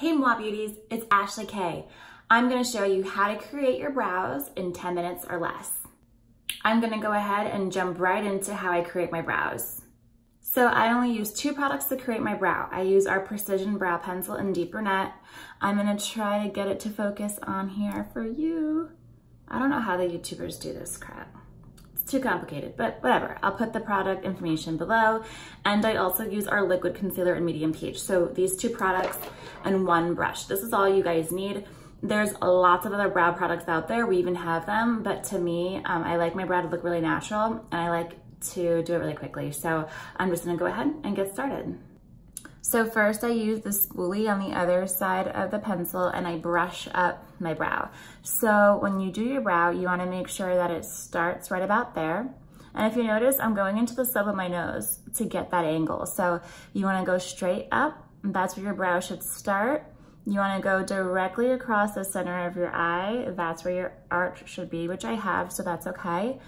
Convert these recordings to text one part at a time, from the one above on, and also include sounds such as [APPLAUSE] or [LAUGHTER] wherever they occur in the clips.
Hey Muah Beauties, it's Ashlee K. I'm gonna show you how to create your brows in 10 minutes or less. I'm gonna go ahead and jump right into how I create my brows. So I only use two products to create my brow. I use our Precision Brow Pencil in Deep Brunette. I'm gonna try to get it to focus on here for you. I don't know how the YouTubers do this crap too complicated, but whatever. I'll put the product information below. And I also use our liquid concealer in medium peach. So these two products and one brush. This is all you guys need. There's lots of other brow products out there. We even have them, but to me, um, I like my brow to look really natural and I like to do it really quickly. So I'm just gonna go ahead and get started. So first I use the spoolie on the other side of the pencil and I brush up my brow. So when you do your brow, you wanna make sure that it starts right about there. And if you notice, I'm going into the sub of my nose to get that angle. So you wanna go straight up, that's where your brow should start. You wanna go directly across the center of your eye, that's where your arch should be, which I have, so that's okay.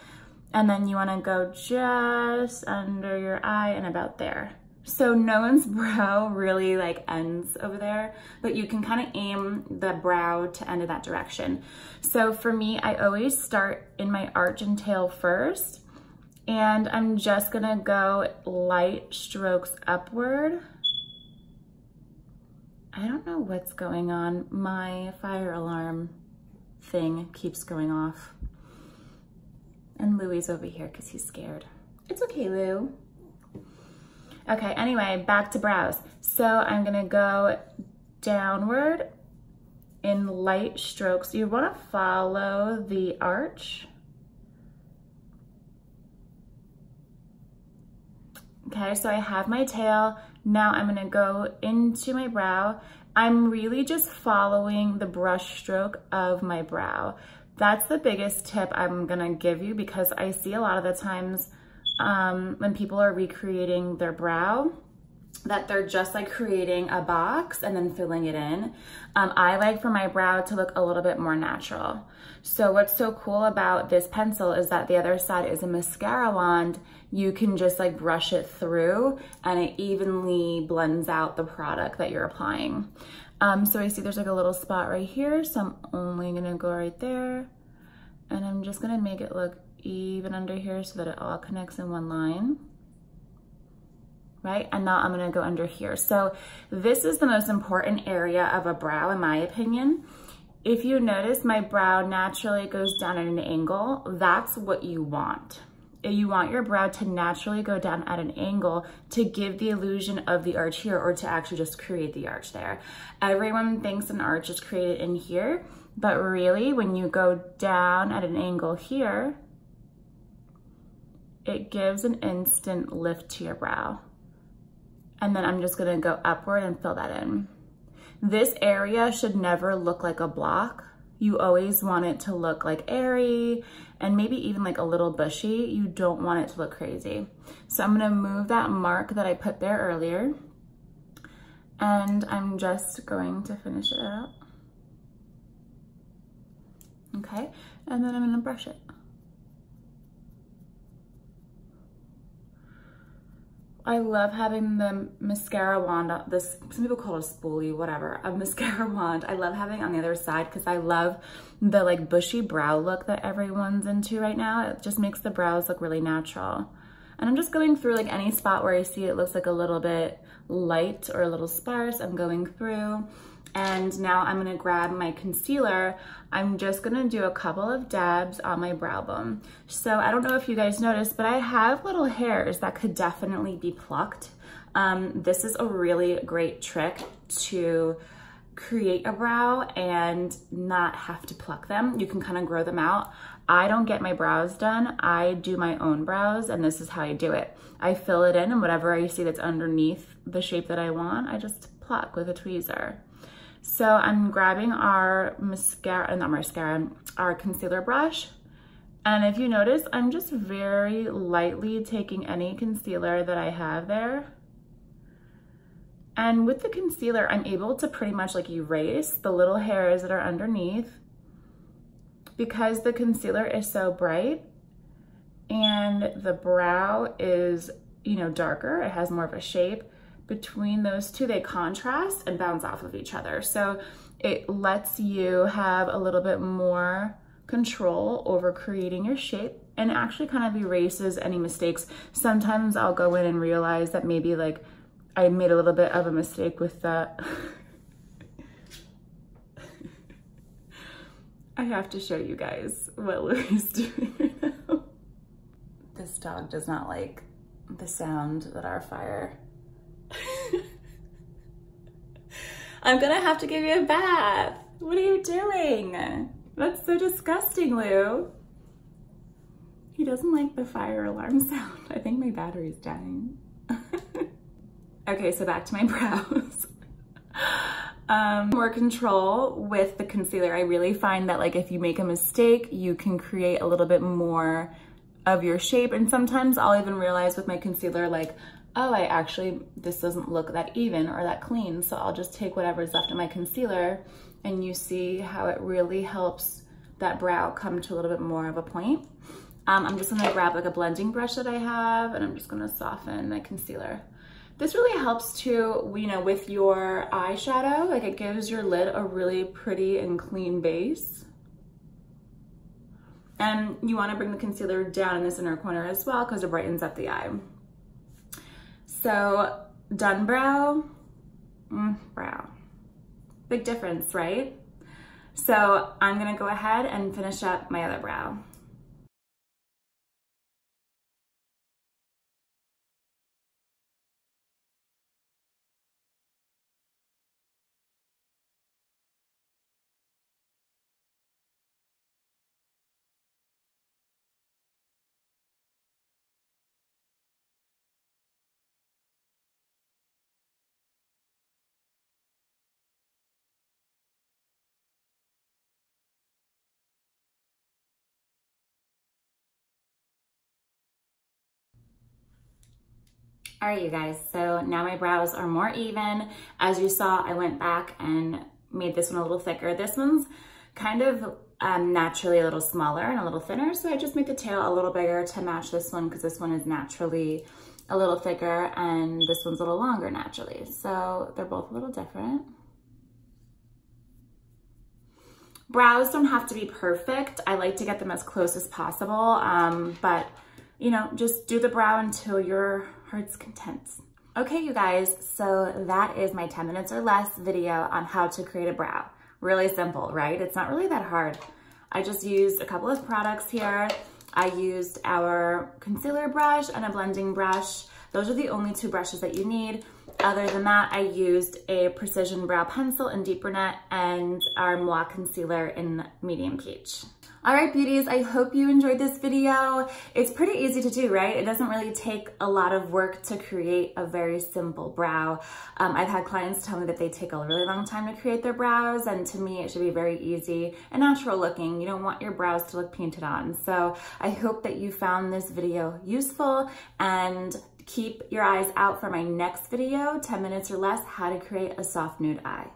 And then you wanna go just under your eye and about there. So no one's [LAUGHS] brow really like ends over there, but you can kind of aim the brow to end in that direction. So for me, I always start in my arch and tail first, and I'm just gonna go light strokes upward. I don't know what's going on. My fire alarm thing keeps going off. And Louie's over here because he's scared. It's okay, Lou. Okay, anyway, back to brows. So I'm gonna go downward in light strokes. You wanna follow the arch. Okay, so I have my tail. Now I'm gonna go into my brow. I'm really just following the brush stroke of my brow. That's the biggest tip I'm gonna give you because I see a lot of the times um, when people are recreating their brow that they're just like creating a box and then filling it in. Um, I like for my brow to look a little bit more natural. So what's so cool about this pencil is that the other side is a mascara wand. You can just like brush it through and it evenly blends out the product that you're applying. Um, so I see there's like a little spot right here. So I'm only gonna go right there and I'm just gonna make it look even under here so that it all connects in one line right? And now I'm gonna go under here. So this is the most important area of a brow in my opinion. If you notice my brow naturally goes down at an angle, that's what you want. You want your brow to naturally go down at an angle to give the illusion of the arch here or to actually just create the arch there. Everyone thinks an arch is created in here, but really when you go down at an angle here, it gives an instant lift to your brow. And then I'm just gonna go upward and fill that in. This area should never look like a block. You always want it to look like airy and maybe even like a little bushy. You don't want it to look crazy. So I'm gonna move that mark that I put there earlier and I'm just going to finish it out. Okay, and then I'm gonna brush it. I love having the mascara wand, this, some people call it a spoolie, whatever, a [LAUGHS] mascara wand. I love having on the other side because I love the like bushy brow look that everyone's into right now. It just makes the brows look really natural. And I'm just going through like any spot where I see it looks like a little bit light or a little sparse. I'm going through and now I'm gonna grab my concealer. I'm just gonna do a couple of dabs on my brow bone. So I don't know if you guys noticed, but I have little hairs that could definitely be plucked. Um, this is a really great trick to create a brow and not have to pluck them. You can kind of grow them out. I don't get my brows done. I do my own brows and this is how I do it. I fill it in and whatever I see that's underneath the shape that I want, I just pluck with a tweezer. So I'm grabbing our mascara, uh, not mascara, our concealer brush. And if you notice, I'm just very lightly taking any concealer that I have there. And with the concealer, I'm able to pretty much like erase the little hairs that are underneath because the concealer is so bright and the brow is, you know, darker. It has more of a shape between those two, they contrast and bounce off of each other. So it lets you have a little bit more control over creating your shape and actually kind of erases any mistakes. Sometimes I'll go in and realize that maybe like I made a little bit of a mistake with that. [LAUGHS] I have to show you guys what Louie's doing right now. This dog does not like the sound that our fire. [LAUGHS] I'm gonna have to give you a bath. What are you doing? That's so disgusting, Lou. He doesn't like the fire alarm [LAUGHS] sound. I think my battery's dying. Okay, so back to my [LAUGHS] brows. um, more control with the concealer. I really find that like if you make a mistake, you can create a little bit more of your shape. And sometimes I'll even realize with my concealer, like, oh, I actually, this doesn't look that even or that clean. So I'll just take whatever's left of my concealer and you see how it really helps that brow come to a little bit more of a point. Um, I'm just gonna grab like a blending brush that I have and I'm just gonna soften my concealer. This really helps to, you know, with your eyeshadow, like it gives your lid a really pretty and clean base. And you wanna bring the concealer down in this inner corner as well because it brightens up the eye. So done brow, mm, brow. Big difference, right? So I'm gonna go ahead and finish up my other brow. All right, you guys, so now my brows are more even. As you saw, I went back and made this one a little thicker. This one's kind of um, naturally a little smaller and a little thinner, so I just made the tail a little bigger to match this one because this one is naturally a little thicker and this one's a little longer naturally. So they're both a little different. Brows don't have to be perfect. I like to get them as close as possible, um, but you know, just do the brow until your heart's content. Okay, you guys, so that is my 10 minutes or less video on how to create a brow. Really simple, right? It's not really that hard. I just used a couple of products here. I used our concealer brush and a blending brush. Those are the only two brushes that you need. Other than that, I used a Precision Brow Pencil in Deep Brunette and our Muah Concealer in Medium Peach. All right, beauties, I hope you enjoyed this video. It's pretty easy to do, right? It doesn't really take a lot of work to create a very simple brow. Um, I've had clients tell me that they take a really long time to create their brows, and to me, it should be very easy and natural looking. You don't want your brows to look painted on. So I hope that you found this video useful and keep your eyes out for my next video, 10 minutes or less, how to create a soft nude eye.